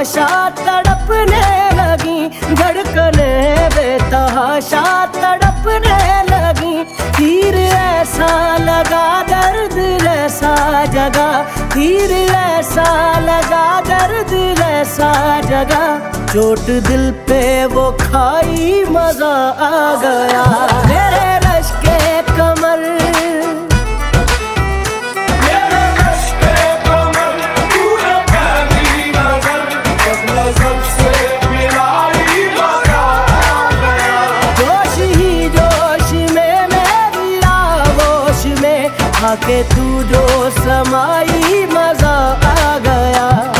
बेतहाशा तड़पने लगी, धड़कने बेतहाशा तड़पने लगी। तीर ऐसा लगा, दर्द ऐसा जगा। तीर ऐसा लगा, दर्द ऐसा जगा। चोट दिल पे वो खाई मज़ा आ गया। आके तू जो समाई मज़ा आ गया।